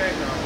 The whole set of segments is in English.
saying now.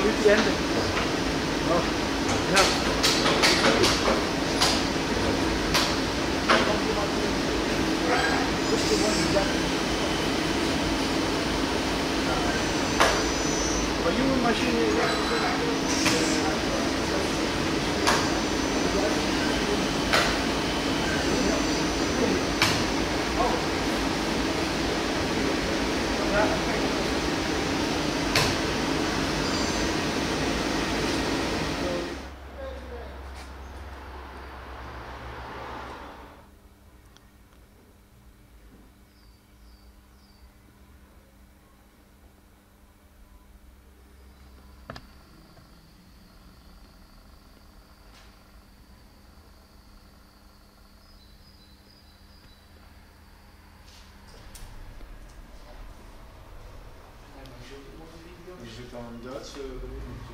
Ende. Oh, ja. Aber junge Maschine. Je direct, euh,